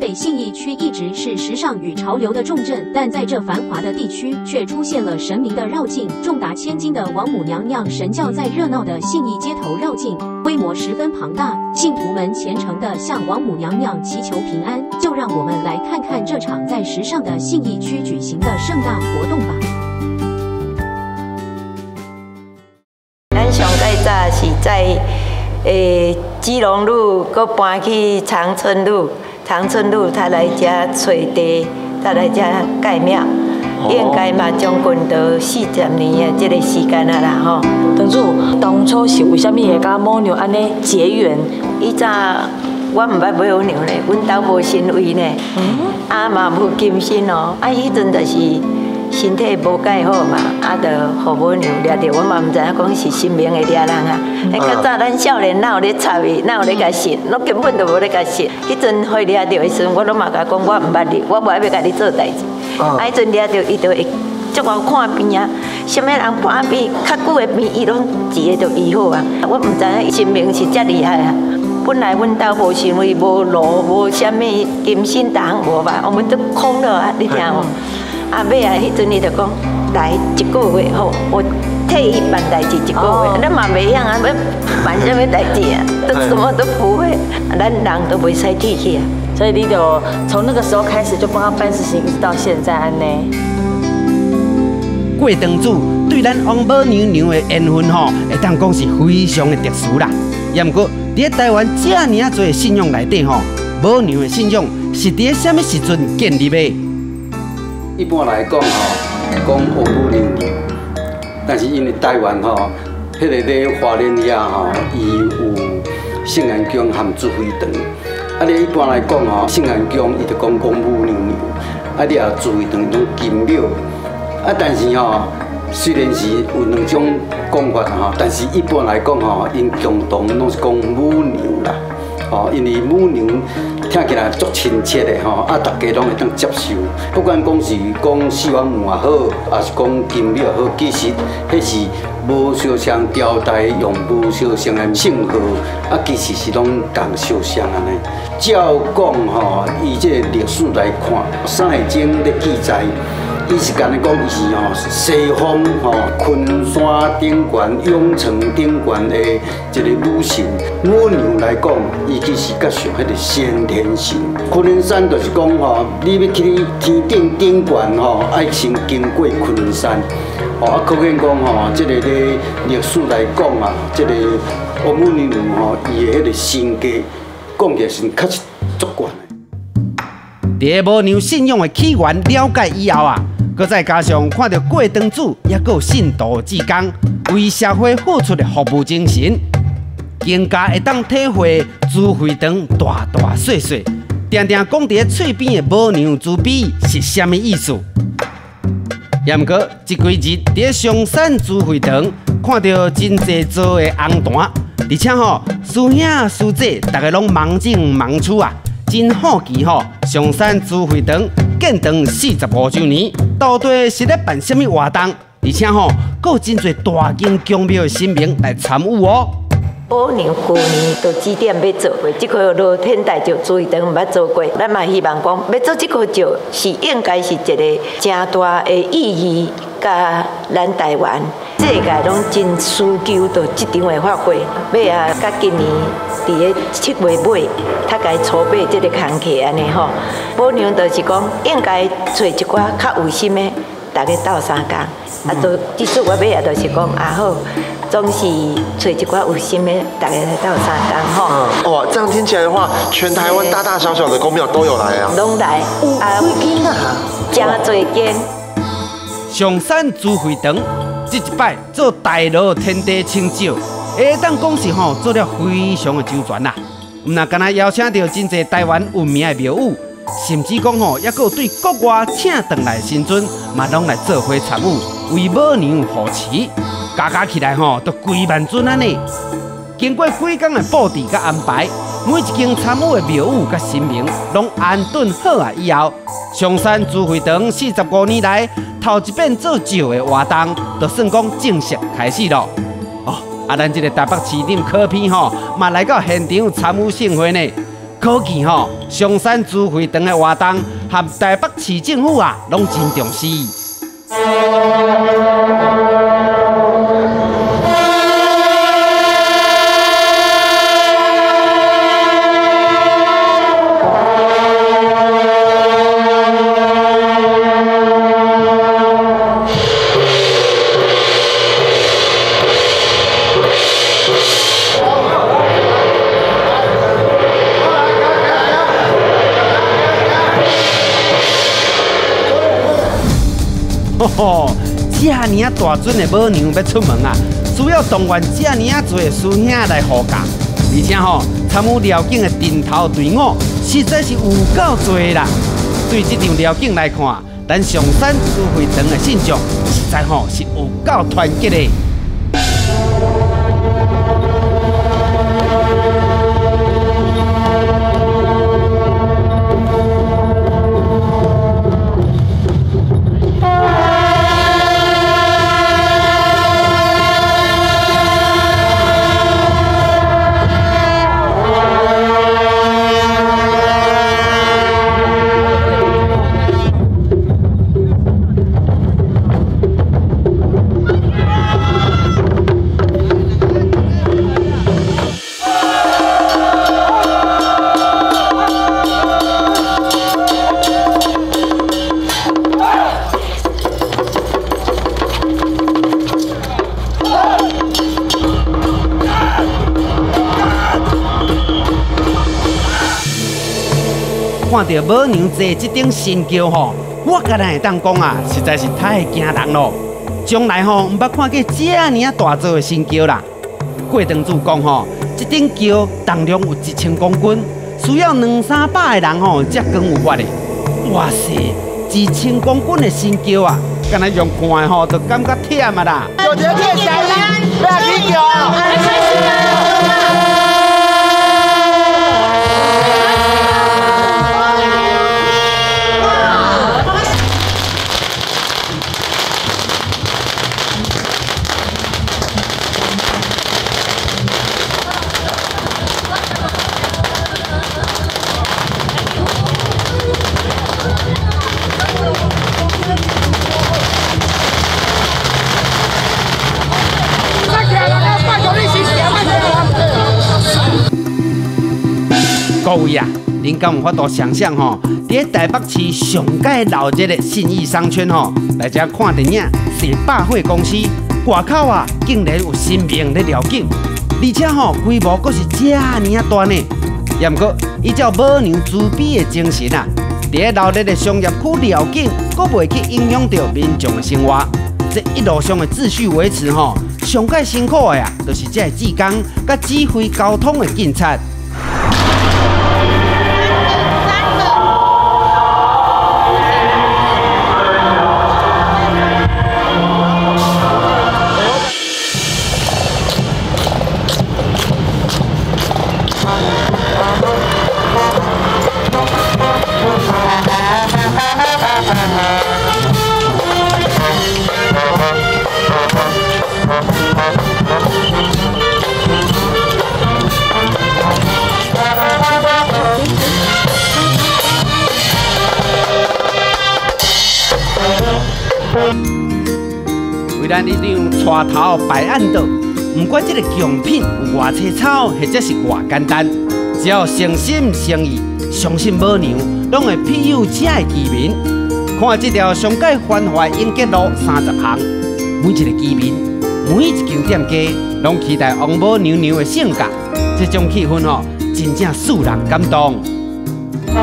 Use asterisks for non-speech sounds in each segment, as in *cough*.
北信义区一直是时尚与潮流的重镇，但在这繁华的地区，却出现了神明的绕境，重达千斤的王母娘娘神教在热闹的信义街头绕境，规模十分庞大，信徒们虔诚地向王母娘娘祈求平安。就让我们来看看这场在时尚的信义区举行的盛大活动吧。咱上在早是在诶基隆路，搁搬去长春路。长春路，他来遮找地，他来遮盖庙，应该嘛将近都四十年的这个时间啊啦吼。当初当初是为虾米会甲母牛安尼结缘？以早我毋捌买牛咧，阮兜无神位呢，啊嘛无金身哦，啊迄阵就是。身体无介好嘛，啊，着互母娘掠着，我嘛毋知影讲是神明的掠人啊。迄较早咱少年哪有咧插伊，哪有咧甲信，我根本就无咧甲信。迄阵互掠着的时阵，我拢嘛甲讲，我毋捌你，我无爱要甲你做代志。啊，迄阵掠着伊就会足我看病啊，什么人看病较久的病，伊拢一个就医好啊。我毋知影神明是遮厉害啊。本来阮兜无想为无路，无啥物金身党无吧，我们都空了啊，你听无？阿尾啊，迄阵伊就讲来一个月吼，我替伊办代志一个月，咱嘛袂晓啊，要 *laughs* 办什么代志啊？*laughs* 都什么都不会，咱人都袂使提起啊。所以你就从那个时候开始就帮他办事情，一直到现在安尼。过灯主对咱王母娘娘的缘分吼，会当讲是非常的特殊啦。也毋过伫台湾这尔啊多信仰内底吼，母娘的信仰是伫什么时阵建立的？一般来讲吼，讲母娘娘，但是因为台湾吼，迄个咧花莲遐吼，伊有圣安宫含朱辉堂。啊，你一般来讲吼，圣安宫伊就讲讲母娘娘，啊，你啊朱辉堂种金庙。啊，但是吼，虽然是有两种讲法吼，但是一般来讲吼，因共同拢是讲母娘啦。吼，因为母娘听起来足亲切的吼，啊，大家拢会当接受。不管讲是讲四王母也好，还是讲金庙也好，其实迄是无烧香吊带，用无烧香的信号，啊，其实是拢共烧香安尼。照讲吼，以这历史来看，《山海经》的记载。伊是干咧讲，伊是吼西方吼昆山顶悬、永城顶悬的一个女神母牛来讲，伊其实较像迄个先天神。昆仑山就是讲吼，你要去天顶顶悬吼，爱先经过昆仑山。哦，啊，可见讲吼，即个咧历史来讲啊，即个王母娘娘吼，伊的迄个性格，讲起来是确实足悬的。第母娘信仰的起源了解以后啊。搁再加上看到过灯主，也有信徒之工，为社会付出的服务精神，更加会当体会朱慧堂大大细细，常常讲伫嘴边的母娘之笔是虾米意思。也毋过，这几日伫上山朱会堂，看到真济座的红单，而且吼师兄师姐大家拢忙进忙出啊，真好奇吼！上山朱会堂。建堂四十五周年，到底是咧办什么活动？而且吼，有真侪大金宫庙的神明来参与哦。保娘去年都指点要做过，这个罗天台就注意等毋捌做过。咱嘛希望讲要做这个就是应该是一个正大的意义，甲咱台湾世界拢真需求到即场的法会。要啊，甲今年伫个七月尾，他该筹备这个工课安尼吼。保娘就是讲应该找一寡较有心的，大家斗相共。啊，都即次我尾啊，就是讲啊好。总是找一寡有心的，大家来到三江吼。哇，这样听起来的话，全台湾大大小小的公庙都有来啊。拢来，啊，几间啊？真侪间。上山朱慧堂，这一摆做大罗天地清照，下当讲是吼做了非常的周全啦。毋那敢若邀请到真侪台湾有名的庙宇，甚至讲吼，也有对国外请回来新尊，嘛拢来做伙参与，为母娘护持。加加起来吼，都几万尊安尼。经过几工的布置甲安排，每一间参与的庙宇甲神明拢安顿好啊以后，上山朱会堂四十五年来头一遍做旧的活动，就算讲正式开始咯。哦，啊，咱这个台北市长柯片吼，嘛来到现场参与盛会呢。可见吼，上山朱会堂的活动，和台北市政府啊，拢真重视。吼，这尔啊大尊的母娘要出门啊，需要动员这尔啊多的师兄来护驾，而且吼参与辽警的顶头队伍实在是有够多啦。对这场辽警来看，咱上山朱会堂的信众实在吼是有够团结的。看到母娘坐这顶神桥吼，我个人会当讲啊，实在是太惊人咯。将来吼，毋捌看过这尔啊大座的神桥啦。过堂主讲吼，这顶轿重量有一千公斤，需要两三百个人吼才更有法的。哇塞，一千公斤的神桥啊，敢若用看的吼，都感觉忝啊啦。有条件小啦，不要踢球。各位啊，恁敢有法度想象吼？伫台北市上界闹热的信义商圈吼，来遮看电影是百货公司，外口啊竟然有新兵在撩警，而且吼规模阁是遮尔啊大呢。也毋过依照母娘慈悲的精神啊，伫咧闹热的商业区撩警，阁袂去影响到民众的生活。这一路上的秩序维持吼，上界辛苦的啊，就是这个技工甲指挥交通的警察。咱呢场带头摆案道，不管这个奖品有偌粗糙，或者是偌简单，只要诚心诚意，相信母娘拢会庇佑这的居民。看这条上界繁华永吉路三十巷，每一个居民，每一间店家，拢期待王母娘娘的性格。这种气氛哦，真正使人感动。你看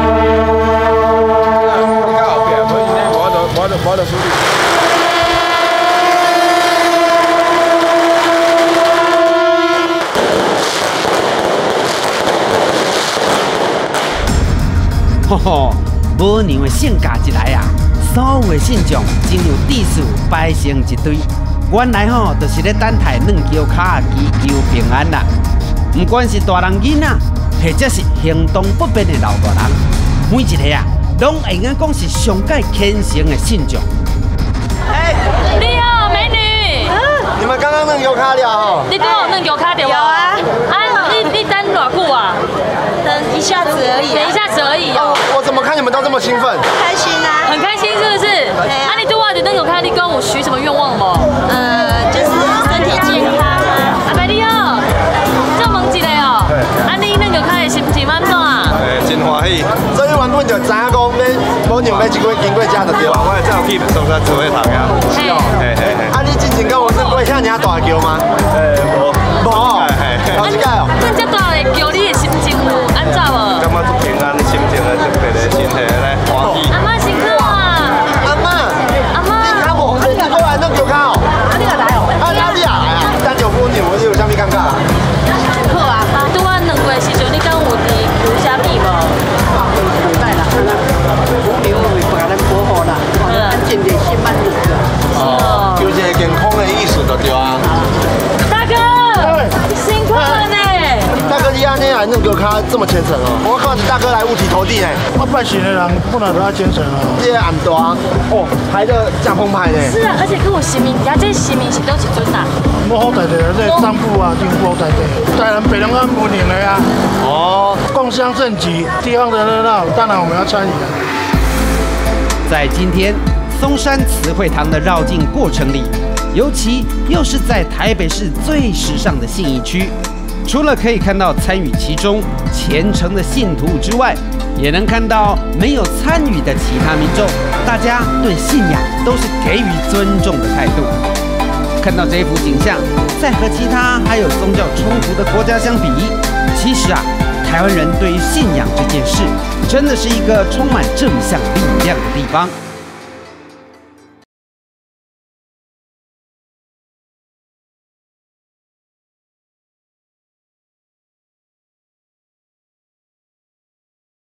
后壁，无因咧，我就我就我 *laughs* 吼吼，母娘的性格一来啊，所有的信众真有地数排成一堆。原来吼，就是咧等待软桥卡祈求平安啦。不管是大人囡仔，或者是行动不便的老大人，每一个啊，拢会用讲是上界虔诚的信众。哎你好，美女。你们刚刚弄脚卡了吼？你跟我弄脚卡掉有啊。啊，你你等偌久啊？等一下子而已哦。我怎么看你们都这么兴奋？开心啊！很开心是不是？啊，你对我的那个看你跟我许什么愿望不？呃，就是身体健康啊。阿伯你好，这问一个哦。对啊，你那个看的心情安怎啊？诶，真欢喜。所以原本就知影讲要某年要一过经过遮就对。我才有去松山慈惠堂呀。嘿，嘿嘿嘿。啊，你之前跟我说过遐尔大桥吗？诶，别的哥，你安尼来弄桥卡这么虔诚哦？我看大哥来五体投地呢。我拜神的人不能都要虔诚啊。这个暗大哦，排的真澎湃呢。是啊，而且跟我神明，呀，这神明是都是尊呐。我好在的，这丈夫啊，丈夫好在的，在人北龙安五年了呀。哦，共襄盛举，地方的热闹，当然我们要参与啊。在今天松山慈惠堂的绕境过程里，尤其又是在台北市最时尚的信义区，除了可以看到参与其中虔诚的信徒之外，也能看到没有参与的其他民众，大家对信仰都是给予尊重的态度。看到这幅景象，在和其他还有宗教冲突的国家相比，其实啊，台湾人对于信仰这件事，真的是一个充满正向力量的地方。